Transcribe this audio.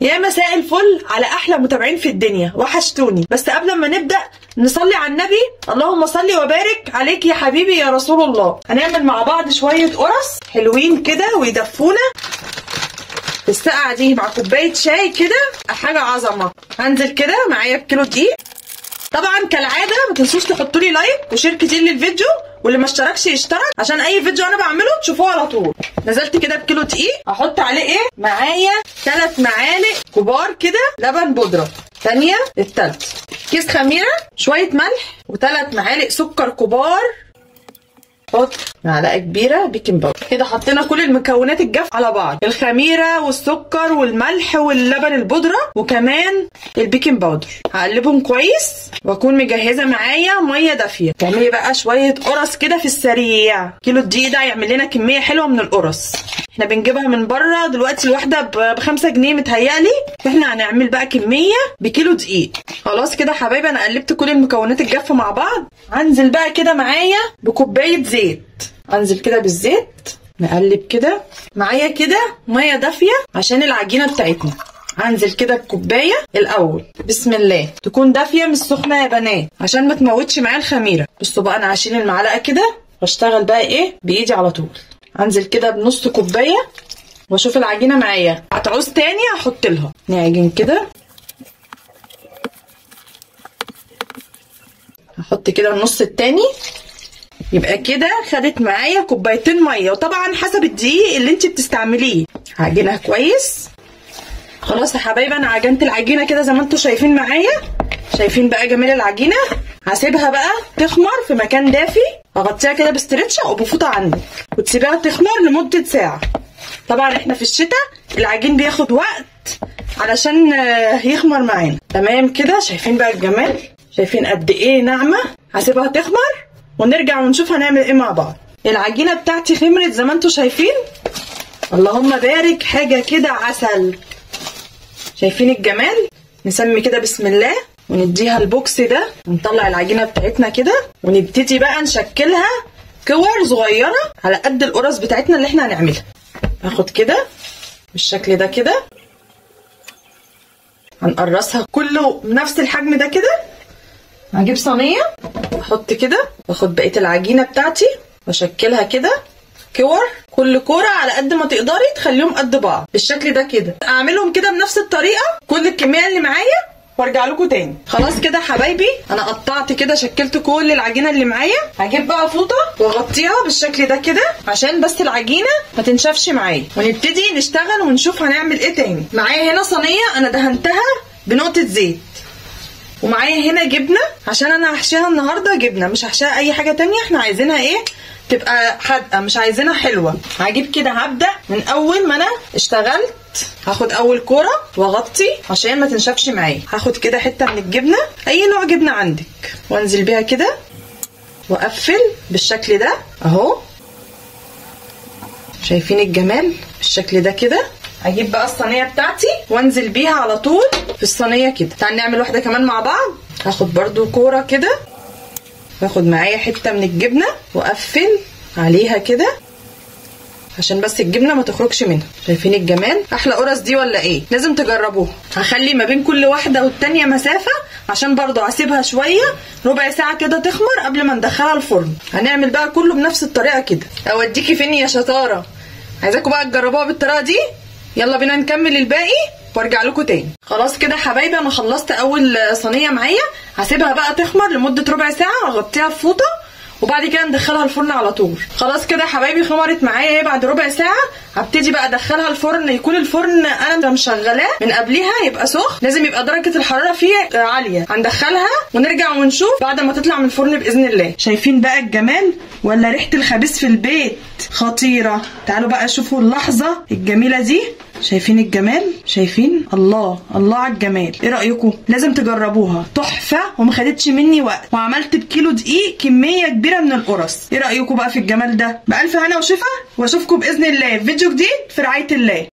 يا مساء الفل على أحلى متابعين في الدنيا. وحشتوني. بس قبل ما نبدأ نصلي على النبي. اللهم صل وبارك عليك يا حبيبي يا رسول الله. هنعمل مع بعض شوية قرص حلوين كده ويدفونا. في السقعه دي مع كوباية شاي كده. حاجة عظمة. هنزل كده معايا بكيلو دقيق. طبعا كالعادة ما تنسوش تحطوا لي like و share كتير للفيديو. واللي ما اشتركش يشترك. عشان أي فيديو أنا بعمله تشوفوه على طول. نزلت كده بكيلو دقيق. أحط عليه إيه؟ معايا ثلاث معالق كبار كده لبن بودرة. ثانية التالتة كيس خميرة شوية ملح وثلاث معالق سكر كبار. حط معلقة كبيرة baking powder كده حطينا كل المكونات الجاف على بعض. الخميرة والسكر والملح واللبن البودرة وكمان ال baking powder هقلبهم كويس وأكون مجهزة معايا مية دافية. تعملي بقى شوية قرص كده في السريع. كيلو الدقيق ده يعمل لنا كمية حلوة من القرص. إحنا بنجيبها من بره دلوقتي الواحدة بخمسة جنيه متهيألي. إحنا هنعمل بقى كمية بكيلو دقيق. خلاص كده حبايبي أنا قلبت كل المكونات الجافه مع بعض. هنزل بقى كده معايا بكوباية زيت. انزل كده بالزيت نقلب كده. معايا كده مية دافية عشان العجينة بتاعتنا. هنزل كده بكوبايه الأول. بسم الله. تكون دافية مش سخنة يا بنات عشان ما تموتش معايا الخميرة. بصوا بقى أنا هشيل المعلقة كده وأشتغل بقى إيه؟ بإيدي على طول. انزل كده بنص كوباية واشوف العجينة معايا. هتعوز تاني أحط لها. نعجن كده. هحط كده النص التاني. يبقى كده خدت معايا كوبايتين مية. وطبعا حسب الدقيق اللي انت بتستعمليه. هعجنها كويس. خلاص يا حبايبي أنا عجنت العجينة كده زي ما أنتم شايفين معايا. شايفين بقى جمال العجينة؟ هسيبها بقى تخمر في مكان دافي أغطيها كده باسترتش أو بفوطه عندك وتسيبيها تخمر لمدة ساعة. طبعا إحنا في الشتاء العجين بياخد وقت علشان يخمر معانا. تمام كده؟ شايفين بقى الجمال؟ شايفين قد إيه ناعمة؟ هسيبها تخمر ونرجع ونشوف هنعمل إيه مع بعض. العجينة بتاعتي خمرت زي ما أنتم شايفين. اللهم بارك حاجة كده عسل. شايفين الجمال؟ نسمي كده بسم الله. ونديها البوكس ده ونطلع العجينة بتاعتنا كده ونبتدي بقى نشكلها كور صغيرة على قد القرص بتاعتنا اللي إحنا هنعملها. هاخد كده بالشكل ده كده هنقرصها كله بنفس الحجم ده كده. هجيب صينية أحط كده واخد بقية العجينة بتاعتي واشكلها كده كور كل كورة على قد ما تقدري تخليهم قد بعض بالشكل ده كده. أعملهم كده بنفس الطريقة كل الكمية اللي معايا. وارجع لكم تاني. خلاص كده حبايبي أنا قطعت كده شكلت كل العجينة اللي معايا. هجيب بقى فوطة وأغطيها بالشكل ده كده عشان بس العجينة ما تنشفش معايا. ونبتدي نشتغل ونشوف هنعمل إيه تاني. معايا هنا صينية أنا دهنتها بنقطة زيت. ومعايا هنا جبنة عشان أنا هحشيها النهارده جبنة مش هحشيها أي حاجة تانية. إحنا عايزينها إيه؟ تبقى حادقة مش عايزينها حلوة. هجيب كده هبدأ من أول ما أنا اشتغلت. هاخد أول كورة وأغطي عشان ما تنشفش معايا. هاخد كده حتة من الجبنة. أي نوع جبنة عندك. وأنزل بيها كده. واقفل بالشكل ده. أهو. شايفين الجمال؟ بالشكل ده كده. هجيب بقى الصينية بتاعتي وأنزل بيها على طول في الصينية كده. تعال نعمل واحدة كمان مع بعض. هاخد برده كورة كده. واخد معايا حتة من الجبنة. وأقفل عليها كده. عشان بس الجبنة ما تخرجش منها. شايفين الجمال؟ أحلى قرص دي ولا إيه؟ لازم تجربوها. هخلي ما بين كل واحدة والتانية مسافة عشان برضو هسيبها شوية ربع ساعة كده تخمر قبل ما ندخلها الفرن. هنعمل بقى كله بنفس الطريقة كده. أوديكي فين يا شطارة؟ عايزاكم بقى تجربوها بالطريقة دي؟ يلا بينا نكمل الباقي وأرجع لكم تاني. خلاص كده حبايبي أنا خلصت أول صينية معايا. هسيبها بقى تخمر لمدة ربع ساعة وأغطيها بفوطه وبعد كده ندخلها الفرن على طول. خلاص كده حبايبي خمرت معايا إيه بعد ربع ساعة؟ هبتدي بقى ادخلها الفرن يكون الفرن أنا مشغلاه من قبلها يبقى سخن لازم يبقى درجة الحرارة فيه عالية. هندخلها ونرجع ونشوف بعد ما تطلع من الفرن بإذن الله. شايفين بقى الجمال ولا ريحة الخبيث في البيت؟ خطيرة. تعالوا بقى شوفوا اللحظة الجميلة دي. شايفين الجمال؟ شايفين؟ الله الله على الجمال. إيه رأيكم؟ لازم تجربوها. تحفة وما خدتش مني وقت. وعملت بكيلو دقيق كمية كبيرة من القرص. إيه رأيكم بقى في الجمال ده؟ بألف هنا وشفا وأشوفكم بإذن الله. في فيديو جديد في رعاية الله.